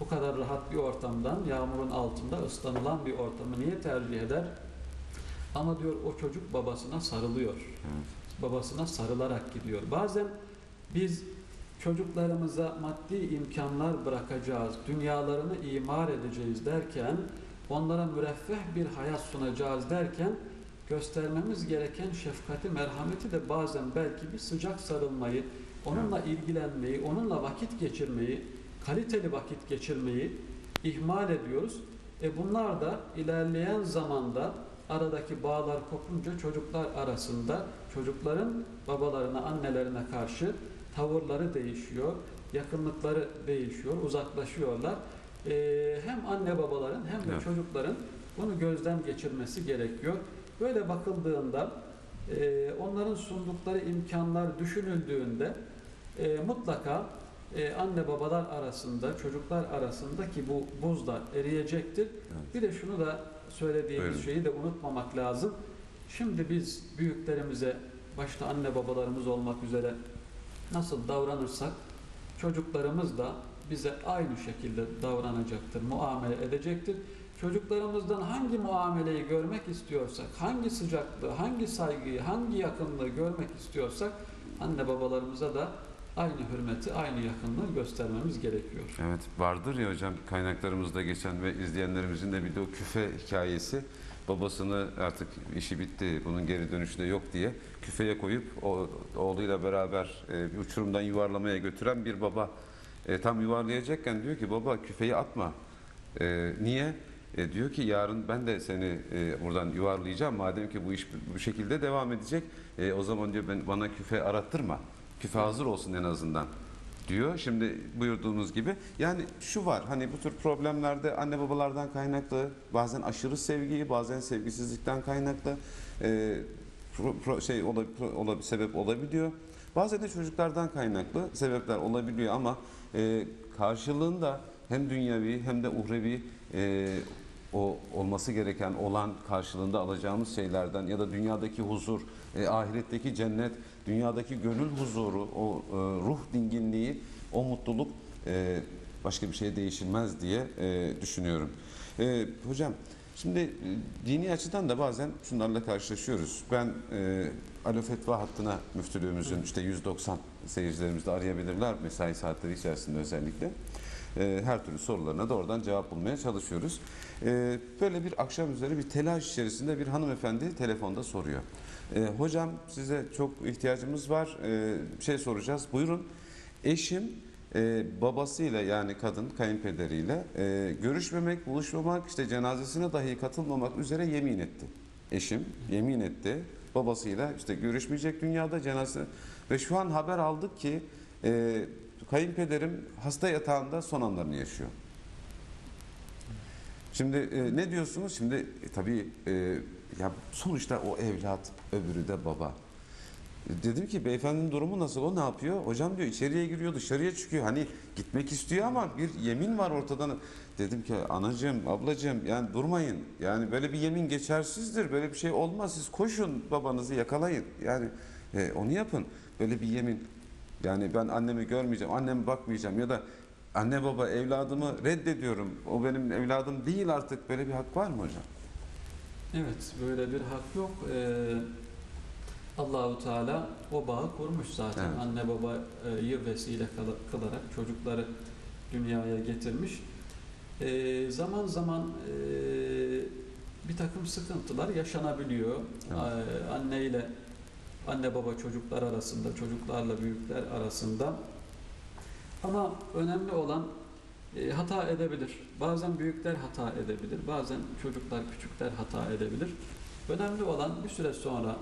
B: Bu kadar rahat bir ortamdan yağmurun altında ıslanılan bir ortamı niye tercih eder? Ama diyor o çocuk babasına sarılıyor.
A: Evet.
B: Babasına sarılarak gidiyor. Bazen biz çocuklarımıza maddi imkanlar bırakacağız, dünyalarını imar edeceğiz derken, onlara müreffeh bir hayat sunacağız derken, göstermemiz gereken şefkati, merhameti de bazen belki bir sıcak sarılmayı, onunla ilgilenmeyi, onunla vakit geçirmeyi, kaliteli vakit geçirmeyi ihmal ediyoruz. E bunlar da ilerleyen zamanda aradaki bağlar kopunca çocuklar arasında çocukların babalarına, annelerine karşı tavırları değişiyor, yakınlıkları değişiyor, uzaklaşıyorlar. Ee, hem anne babaların hem de
A: Evet.
B: çocukların bunu gözden geçirmesi gerekiyor. Böyle bakıldığında e, onların sundukları imkanlar düşünüldüğünde e, mutlaka e, anne babalar arasında, çocuklar arasındaki bu buz da eriyecektir.
A: Evet.
B: Bir de şunu da söylediğimiz
A: Buyurun.
B: şeyi de unutmamak lazım. Şimdi biz büyüklerimize, başta anne babalarımız olmak üzere nasıl davranırsak çocuklarımız da bize aynı şekilde davranacaktır, muamele edecektir. Çocuklarımızdan hangi muameleyi görmek istiyorsak, hangi sıcaklığı, hangi saygıyı, hangi yakınlığı görmek istiyorsak anne babalarımıza da aynı hürmeti, aynı yakınlığı göstermemiz gerekiyor.
A: Evet vardır ya hocam kaynaklarımızda geçen ve izleyenlerimizin de de o küfe hikayesi. Babasını artık işi bitti bunun geri dönüşü de yok diye küfeye koyup o, oğluyla beraber e, bir uçurumdan yuvarlamaya götüren bir baba. E, tam yuvarlayacakken diyor ki baba küfeyi atma. E, niye? E, diyor ki yarın ben de seni e, buradan yuvarlayacağım. Madem ki bu iş bu şekilde devam edecek e, o zaman diyor ben bana küfe arattırma. Küfe hazır olsun en azından diyor. Şimdi buyurduğumuz gibi yani şu var hani bu tür problemlerde anne babalardan kaynaklı bazen aşırı sevgiyi bazen sevgisizlikten kaynaklı e, pro- pro- şey ola, pro- ola- sebep olabiliyor. Bazen de çocuklardan kaynaklı sebepler olabiliyor ama e, karşılığında hem dünyevi hem de uhrevi e, o olması gereken olan karşılığında alacağımız şeylerden ya da dünyadaki huzur, e, ahiretteki cennet, dünyadaki gönül huzuru, o e, ruh dinginliği, o mutluluk e, başka bir şeye değişilmez diye e, düşünüyorum. E, hocam şimdi e, dini açıdan da bazen şunlarla karşılaşıyoruz. Ben e, Alo Fetva hattına müftülüğümüzün işte 190 seyircilerimiz de arayabilirler mesai saatleri içerisinde özellikle. E, her türlü sorularına da oradan cevap bulmaya çalışıyoruz. E, böyle bir akşam üzeri bir telaş içerisinde bir hanımefendi telefonda soruyor. E, hocam size çok ihtiyacımız var. E, şey soracağız. Buyurun. Eşim e, babasıyla yani kadın kayınpederiyle e, görüşmemek, buluşmamak, işte cenazesine dahi katılmamak üzere yemin etti. Eşim yemin etti. Babasıyla işte görüşmeyecek dünyada cenaze ve şu an haber aldık ki e, kayınpederim hasta yatağında son anlarını yaşıyor. Şimdi e, ne diyorsunuz? Şimdi e, tabii e, ya sonuçta o evlat, öbürü de baba. Dedim ki beyefendinin durumu nasıl? O ne yapıyor? Hocam diyor içeriye giriyor, dışarıya çıkıyor. Hani gitmek istiyor ama bir yemin var ortadan. Dedim ki anacığım, ablacığım yani durmayın. Yani böyle bir yemin geçersizdir. Böyle bir şey olmaz. Siz koşun babanızı yakalayın. Yani e, onu yapın. Böyle bir yemin. Yani ben annemi görmeyeceğim, anneme bakmayacağım ya da anne baba evladımı reddediyorum. O benim evladım değil artık. Böyle bir hak var mı hocam?
B: Evet, böyle bir hak yok. Ee, Allahu Teala o bağı kurmuş zaten.
A: Evet.
B: Anne babayı vesile kıl- kılarak çocukları dünyaya getirmiş. Ee, zaman zaman e, bir takım sıkıntılar yaşanabiliyor.
A: Evet.
B: Ee, anne ile anne baba çocuklar arasında, çocuklarla büyükler arasında. Ama önemli olan e, hata edebilir. Bazen büyükler hata edebilir, bazen çocuklar, küçükler hata edebilir. Önemli olan bir süre sonra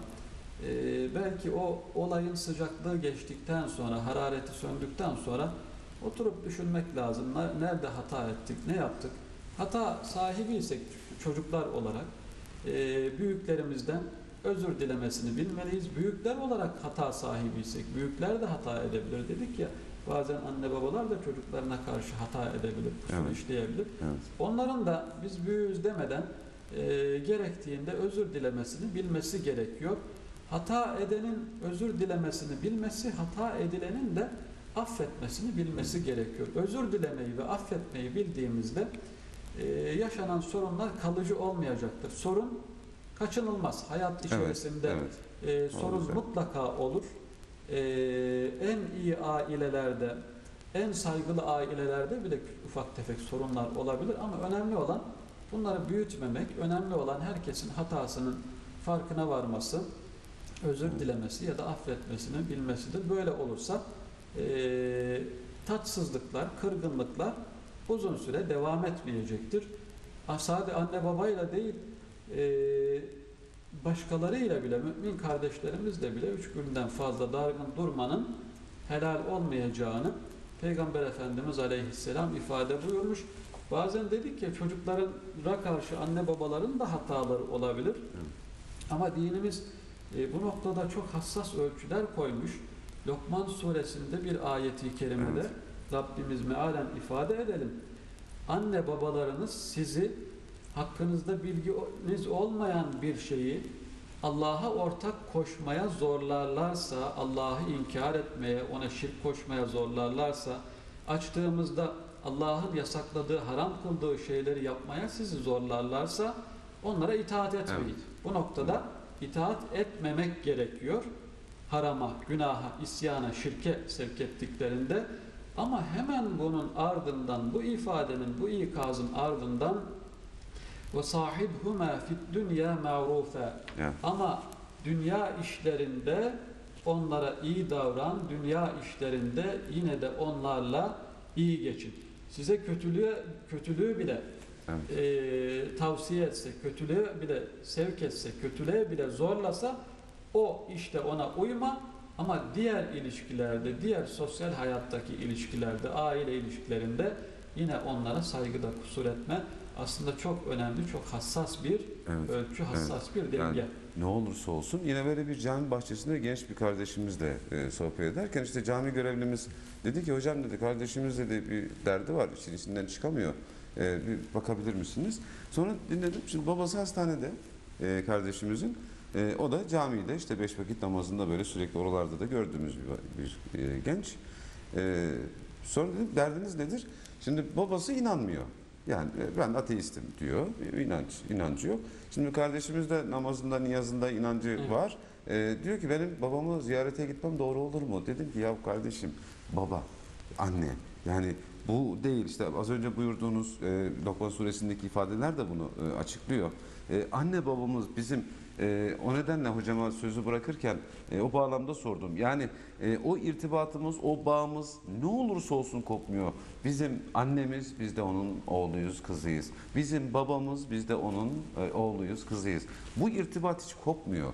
B: e, belki o olayın sıcaklığı geçtikten sonra, harareti söndükten sonra oturup düşünmek lazım. Ne- Nerede hata ettik, ne yaptık? Hata sahibiysek çocuklar olarak e, büyüklerimizden özür dilemesini bilmeliyiz. Büyükler olarak hata sahibiysek, büyükler de hata edebilir dedik ya. Bazen anne babalar da çocuklarına karşı hata edebilir, kusur
A: Evet.
B: işleyebilir.
A: Evet.
B: Onların da biz büyüğüz demeden e, gerektiğinde özür dilemesini bilmesi gerekiyor. Hata edenin özür dilemesini bilmesi, hata edilenin de affetmesini bilmesi gerekiyor. Özür dilemeyi ve affetmeyi bildiğimizde e, yaşanan sorunlar kalıcı olmayacaktır. Sorun kaçınılmaz. Hayat içerisinde
A: Evet.
B: e, sorun
A: Olacak.
B: mutlaka olur. E, en iyi ailelerde, en saygılı ailelerde bile ufak tefek sorunlar olabilir ama önemli olan bunları büyütmemek, önemli olan herkesin hatasının farkına varması, özür
A: Evet.
B: dilemesi ya da affetmesini bilmesidir. Böyle olursa e, tatsızlıklar, kırgınlıklar uzun süre devam etmeyecektir. Sadece anne babayla değil, başkalarıyla bile, mümin kardeşlerimizle bile üç günden fazla dargın durmanın helal olmayacağını Peygamber Efendimiz Aleyhisselam ifade buyurmuş. Bazen dedik ya çocuklara karşı anne babaların da hataları olabilir. Ama dinimiz e, bu noktada çok hassas ölçüler koymuş. Lokman suresinde bir ayeti kerimede
A: Evet.
B: Rabbimiz mealen ifade edelim. Anne babalarınız sizi hakkınızda bilginiz olmayan bir şeyi Allah'a ortak koşmaya zorlarlarsa, Allah'ı inkar etmeye, ona şirk koşmaya zorlarlarsa, açtığımızda Allah'ın yasakladığı, haram kıldığı şeyleri yapmaya sizi zorlarlarsa onlara itaat etmeyin.
A: Evet.
B: Bu noktada itaat etmemek gerekiyor. Harama, günaha, isyana, şirke sevk ettiklerinde ama hemen bunun ardından, bu ifadenin, bu ikazın ardından ve sahibhuma fid dünya ma'rufa ama dünya işlerinde onlara iyi davran, dünya işlerinde yine de onlarla iyi geçin. Size kötülüğü kötülüğü bile
A: Evet.
B: e, tavsiye etse, kötülüğe bile sevk etse, kötülüğe bile zorlasa o işte ona uyma ama diğer ilişkilerde, diğer sosyal hayattaki ilişkilerde, aile ilişkilerinde yine onlara saygıda kusur etme. Aslında çok önemli, çok hassas bir
A: Evet.
B: ölçü, hassas bir denge.
A: Ne olursa olsun yine böyle bir cami bahçesinde genç bir kardeşimizle e, sohbet ederken işte cami görevlimiz dedi ki hocam dedi kardeşimiz dedi bir derdi var işin içinden çıkamıyor. E, bir bakabilir misiniz? Sonra dinledim. Şimdi babası hastanede e, kardeşimizin. E, o da camide işte beş vakit namazında böyle sürekli oralarda da gördüğümüz bir, bir e, genç. E, sonra dedim derdiniz nedir? Şimdi babası inanmıyor. Yani e, ben ateistim diyor. E, İnanç, inancı yok. Şimdi kardeşimiz de namazında, niyazında inancı
B: Evet.
A: var. E, diyor ki benim babamı ziyarete gitmem doğru olur mu? Dedim ki ya kardeşim, baba, anne yani bu değil işte az önce buyurduğunuz e, Lokman suresindeki ifadeler de bunu e, açıklıyor. E, anne babamız bizim e, o nedenle hocama sözü bırakırken e, o bağlamda sordum. Yani e, o irtibatımız, o bağımız ne olursa olsun kopmuyor. Bizim annemiz, biz de onun oğluyuz, kızıyız. Bizim babamız, biz de onun e, oğluyuz, kızıyız. Bu irtibat hiç kopmuyor.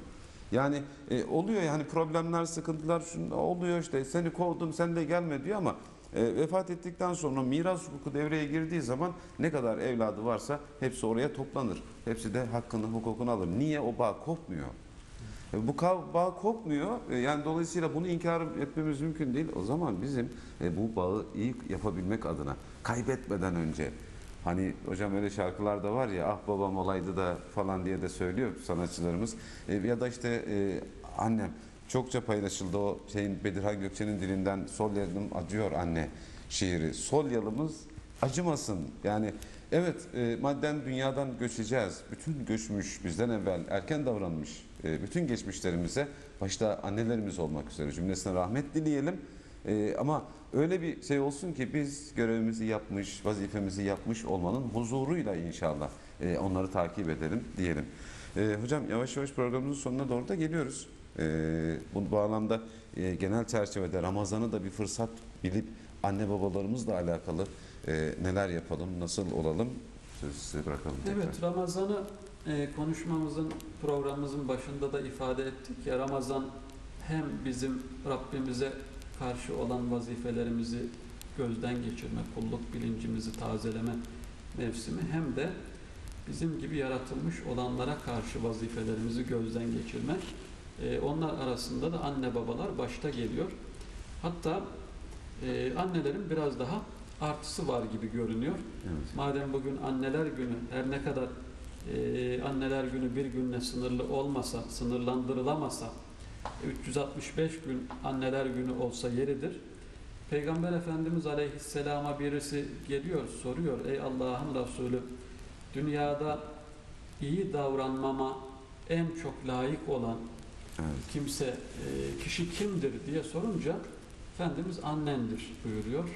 A: Yani e, oluyor yani problemler, sıkıntılar şun, oluyor işte seni kovdum sen de gelme diyor ama e, vefat ettikten sonra miras hukuku devreye girdiği zaman ne kadar evladı varsa hepsi oraya toplanır. Hepsi de hakkını, hukukunu alır. Niye? O bağ kopmuyor. E, Bu bağ kopmuyor. E, Yani dolayısıyla bunu inkar etmemiz mümkün değil. O zaman bizim e, bu bağı iyi yapabilmek adına kaybetmeden önce hani hocam öyle şarkılar da var ya ah babam olaydı da falan diye de söylüyor sanatçılarımız. E, ya da işte e, annem çokça paylaşıldı o şeyin Bedirhan Gökçe'nin dilinden sol yanım acıyor anne şiiri. Sol yanımız acımasın. Yani evet e, madden dünyadan göçeceğiz. Bütün göçmüş bizden evvel erken davranmış e, bütün geçmişlerimize başta annelerimiz olmak üzere cümlesine rahmet dileyelim. E, ama öyle bir şey olsun ki biz görevimizi yapmış, vazifemizi yapmış olmanın huzuruyla inşallah e, onları takip edelim diyelim. E, hocam yavaş yavaş programımızın sonuna doğru da geliyoruz. E, bu bağlamda e, genel çerçevede Ramazan'ı da bir fırsat bilip anne babalarımızla alakalı e, neler yapalım, nasıl olalım sözü size bırakalım. tekrar.
B: Evet, Ramazan'ı e, konuşmamızın, programımızın başında da ifade ettik ya Ramazan hem bizim Rabbimize karşı olan vazifelerimizi gözden geçirme, kulluk bilincimizi tazeleme mevsimi hem de bizim gibi yaratılmış olanlara karşı vazifelerimizi gözden geçirmek. E, onlar arasında da anne babalar başta geliyor. Hatta e, annelerin biraz daha artısı var gibi görünüyor.
A: Evet.
B: Madem bugün anneler günü her ne kadar e, anneler günü bir günle sınırlı olmasa, sınırlandırılamasa 365 gün anneler günü olsa yeridir. Peygamber Efendimiz Aleyhisselam'a birisi geliyor, soruyor. Ey Allah'ın Resulü, dünyada iyi davranmama en çok layık olan
A: Evet.
B: kimse, e, kişi kimdir diye sorunca Efendimiz annendir buyuruyor.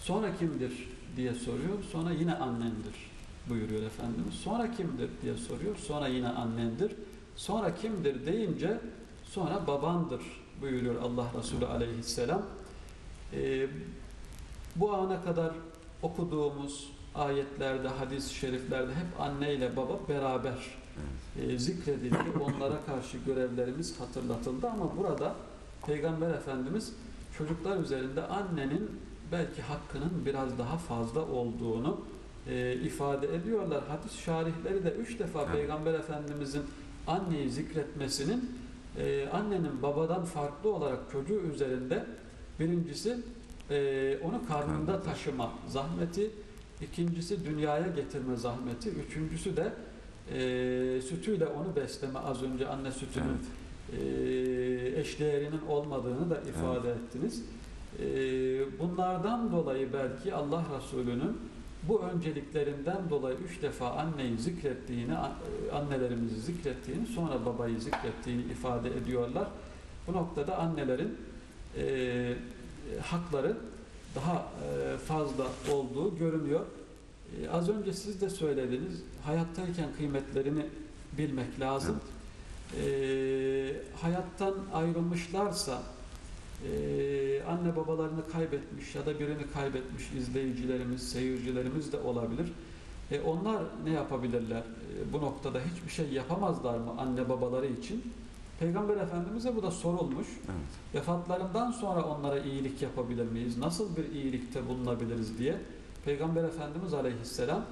B: Sonra kimdir diye soruyor. Sonra yine annendir buyuruyor Efendimiz. Sonra kimdir diye soruyor. Sonra yine annendir. Sonra kimdir deyince sonra babandır buyuruyor Allah Resulü aleyhisselam. E, bu ana kadar okuduğumuz ayetlerde, hadis-i şeriflerde hep anne ile baba beraber e, zikredildi. Onlara karşı görevlerimiz hatırlatıldı ama burada Peygamber Efendimiz çocuklar üzerinde annenin belki hakkının biraz daha fazla olduğunu e, ifade ediyorlar. Hadis şarihleri de üç defa
A: Evet.
B: Peygamber Efendimizin anneyi zikretmesinin e, annenin babadan farklı olarak çocuğu üzerinde birincisi e, onu karnında
A: Karnında.
B: taşıma zahmeti, ikincisi dünyaya getirme zahmeti, üçüncüsü de e, sütüyle onu besleme az önce anne sütünün
A: Evet.
B: e, eşdeğerinin olmadığını da ifade ettiniz. E, bunlardan dolayı belki Allah Resulü'nün bu önceliklerinden dolayı üç defa anneyi zikrettiğini, e, annelerimizi zikrettiğini, sonra babayı zikrettiğini ifade ediyorlar. Bu noktada annelerin e, hakları daha e, fazla olduğu görünüyor. E, az önce siz de söylediniz, hayattayken kıymetlerini bilmek lazım. E, hayattan ayrılmışlarsa, anne babalarını kaybetmiş ya da birini kaybetmiş izleyicilerimiz, seyircilerimiz de olabilir. E, onlar ne yapabilirler? E, bu noktada hiçbir şey yapamazlar mı anne babaları için? Peygamber Efendimiz'e bu da sorulmuş.
A: Evet.
B: Vefatlarından sonra onlara iyilik yapabilir miyiz? Nasıl bir iyilikte bulunabiliriz diye Peygamber Efendimiz Aleyhisselam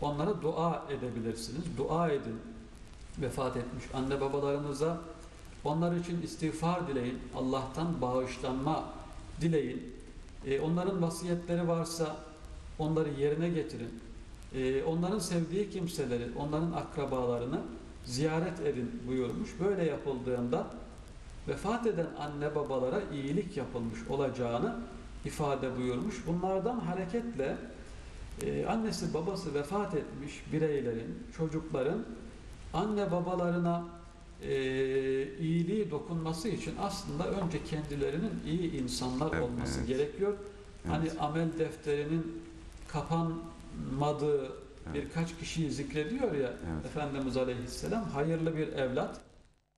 B: onlara dua edebilirsiniz. Dua edin vefat etmiş anne babalarınıza. Onlar için istiğfar dileyin. Allah'tan bağışlanma dileyin. Ee, onların vasiyetleri varsa onları yerine getirin. Ee, onların sevdiği kimseleri, onların akrabalarını ziyaret edin buyurmuş. Böyle yapıldığında vefat eden anne babalara iyilik yapılmış olacağını ifade buyurmuş. Bunlardan hareketle e, annesi babası vefat etmiş bireylerin, çocukların anne babalarına e, iyiliği dokunması için aslında önce kendilerinin iyi insanlar
A: Evet,
B: olması
A: evet.
B: gerekiyor. Hani
A: Evet.
B: amel defterinin kapanmadığı
A: Evet.
B: birkaç kişiyi zikrediyor ya
A: Evet.
B: Efendimiz Aleyhisselam hayırlı bir evlat.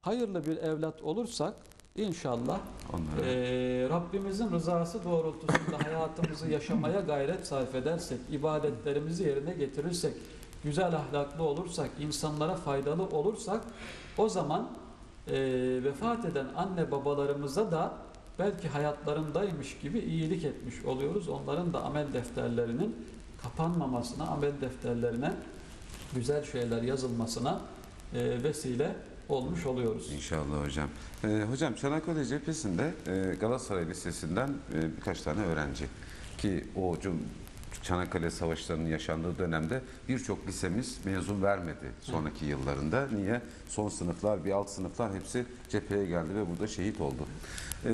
B: Hayırlı bir evlat olursak inşallah
A: Onlara
B: ee, Rabbimizin rızası doğrultusunda hayatımızı yaşamaya gayret sarf edersek, ibadetlerimizi yerine getirirsek, güzel ahlaklı olursak, insanlara faydalı olursak o zaman e, vefat eden anne babalarımıza da belki hayatlarındaymış gibi iyilik etmiş oluyoruz. Onların da amel defterlerinin kapanmamasına, amel defterlerine güzel şeyler yazılmasına e, vesile olmuş oluyoruz.
A: İnşallah hocam. Ee, hocam Çanakkale cephesinde e, Galatasaray Lisesi'nden e, birkaç tane öğrenci ki o Çanakkale Savaşları'nın yaşandığı dönemde birçok lisemiz mezun vermedi sonraki yıllarında. Niye? Son sınıflar, bir alt sınıflar hepsi cepheye geldi ve burada şehit oldu. Ee,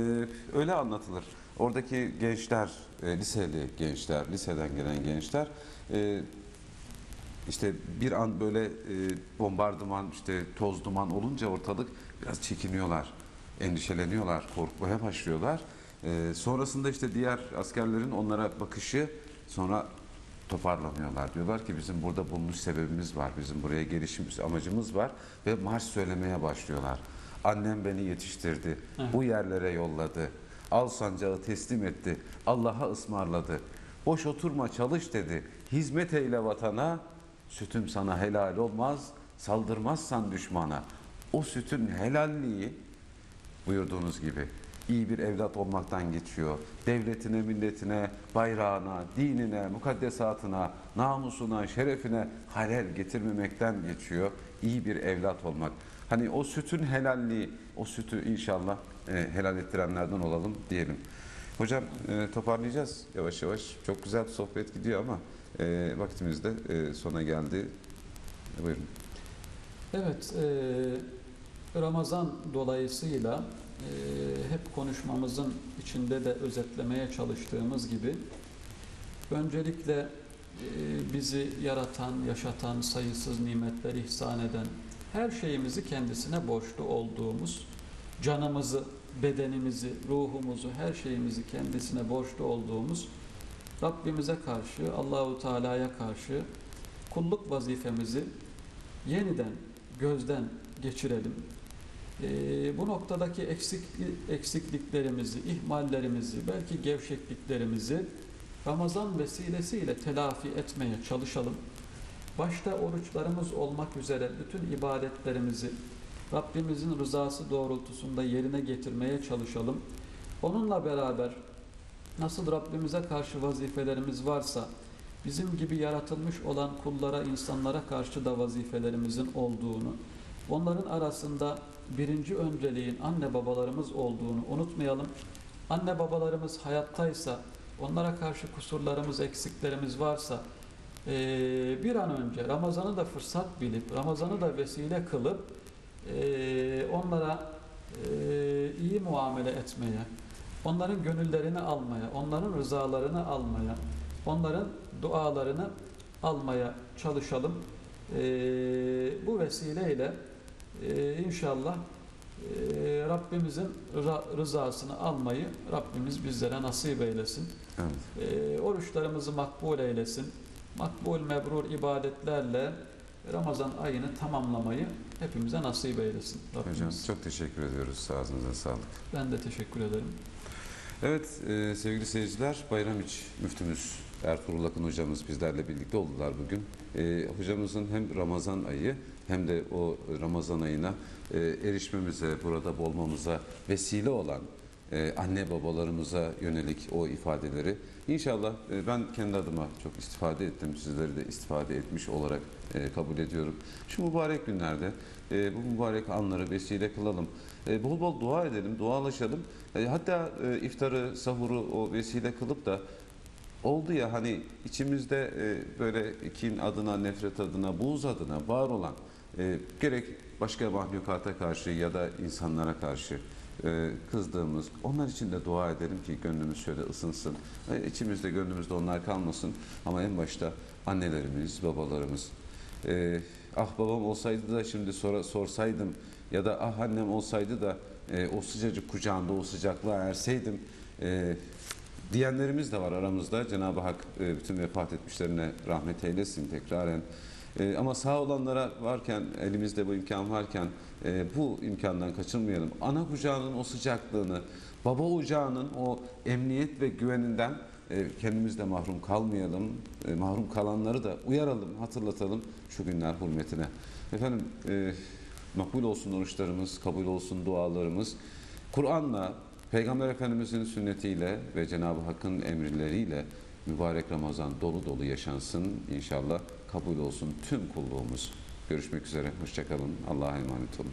A: öyle anlatılır. Oradaki gençler, e, liseli gençler, liseden gelen gençler e, işte bir an böyle e, bombardıman işte toz duman olunca ortalık biraz çekiniyorlar, endişeleniyorlar, korkmaya başlıyorlar. E, sonrasında işte diğer askerlerin onlara bakışı sonra toparlanıyorlar. Diyorlar ki bizim burada bulunuş sebebimiz var, bizim buraya gelişimiz amacımız var ve marş söylemeye başlıyorlar. Annem beni yetiştirdi,
B: Evet.
A: bu yerlere yolladı, al sancağı teslim etti, Allah'a ısmarladı. Boş oturma çalış dedi, hizmet eyle vatana, sütüm sana helal olmaz, saldırmazsan düşmana. O sütün helalliği buyurduğunuz gibi iyi bir evlat olmaktan geçiyor. Devletine, milletine, bayrağına, dinine, mukaddesatına, namusuna, şerefine halel getirmemekten geçiyor. İyi bir evlat olmak. Hani o sütün helalliği, o sütü inşallah e, helal ettirenlerden olalım diyelim. Hocam e, toparlayacağız yavaş yavaş. Çok güzel bir sohbet gidiyor ama e, vaktimiz de e, sona geldi. Buyurun.
B: Evet, e, Ramazan dolayısıyla e, hep konuşmamızın içinde de özetlemeye çalıştığımız gibi öncelikle e, bizi yaratan, yaşatan, sayısız nimetler ihsan eden, her şeyimizi kendisine borçlu olduğumuz, canımızı, bedenimizi, ruhumuzu, her şeyimizi kendisine borçlu olduğumuz Rabbimize karşı, Allahu Teala'ya karşı kulluk vazifemizi yeniden gözden geçirelim. Ee, bu noktadaki eksik, eksikliklerimizi, ihmallerimizi, belki gevşekliklerimizi Ramazan vesilesiyle telafi etmeye çalışalım. Başta oruçlarımız olmak üzere bütün ibadetlerimizi Rabbimizin rızası doğrultusunda yerine getirmeye çalışalım. Onunla beraber nasıl Rabbimize karşı vazifelerimiz varsa bizim gibi yaratılmış olan kullara, insanlara karşı da vazifelerimizin olduğunu, onların arasında birinci önceliğin anne babalarımız olduğunu unutmayalım. Anne babalarımız hayattaysa, onlara karşı kusurlarımız, eksiklerimiz varsa eee, bir an önce Ramazan'ı da fırsat bilip, Ramazan'ı da vesile kılıp eee, onlara eee, iyi muamele etmeye, onların gönüllerini almaya, onların rızalarını almaya, onların dualarını almaya çalışalım. Ee, bu vesileyle e, inşallah e, Rabbimizin ra- rızasını almayı Rabbimiz bizlere nasip eylesin.
A: Evet.
B: E, oruçlarımızı makbul eylesin. Makbul mebrur ibadetlerle Ramazan ayını tamamlamayı hepimize nasip eylesin. Rabbimiz.
A: Hocam çok teşekkür ediyoruz. Sağ sağlık.
B: Ben de teşekkür ederim.
A: Evet e, sevgili seyirciler Bayramiç müftümüz Ertuğrul Akın hocamız bizlerle birlikte oldular bugün. E, hocamızın hem Ramazan ayı hem de o Ramazan ayına e, erişmemize, burada olmamıza vesile olan e, anne babalarımıza yönelik o ifadeleri inşallah e, ben kendi adıma çok istifade ettim. Sizleri de istifade etmiş olarak e, kabul ediyorum. Şu mübarek günlerde e, bu mübarek anları vesile kılalım. E, bol bol dua edelim, dualaşalım. E, hatta e, iftarı, sahuru o vesile kılıp da oldu ya hani içimizde e, böyle kin adına, nefret adına, buğz adına var olan e, gerek başka mahlukata karşı ya da insanlara karşı e, kızdığımız onlar için de dua edelim ki gönlümüz şöyle ısınsın. E, içimizde gönlümüzde onlar kalmasın ama en başta annelerimiz, babalarımız. E, ah babam olsaydı da şimdi sora, sorsaydım ya da ah annem olsaydı da e, o sıcacık kucağında o sıcaklığa erseydim e, diyenlerimiz de var aramızda. Cenab-ı Hak e, bütün vefat etmişlerine rahmet eylesin tekraren. E, ama sağ olanlara varken, elimizde bu imkan varken e, bu imkandan kaçınmayalım. Ana kucağının o sıcaklığını, baba ocağının o emniyet ve güveninden e, kendimiz de mahrum kalmayalım. E, mahrum kalanları da uyaralım, hatırlatalım şu günler hürmetine. Efendim e, makbul olsun oruçlarımız, kabul olsun dualarımız. Kur'an'la, Peygamber Efendimizin sünnetiyle ve Cenab-ı Hakk'ın emirleriyle mübarek Ramazan dolu dolu yaşansın. İnşallah kabul olsun tüm kulluğumuz. Görüşmek üzere. Hoşçakalın. Allah'a emanet olun.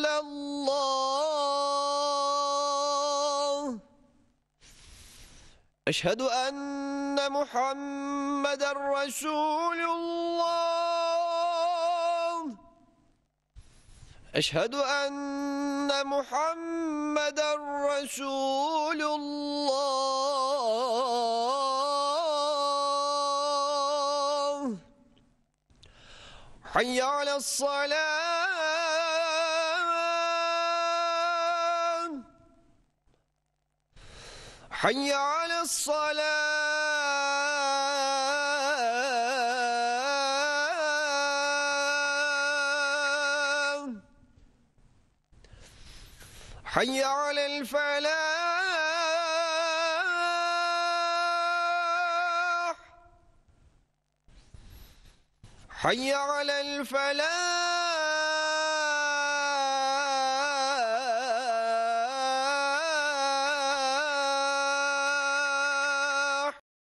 C: أشهد أن محمد رسول الله. أشهد أن محمد رسول الله. حي على الصلاة. حي على الصلاة. حي على الفلاح. حي على الفلاح.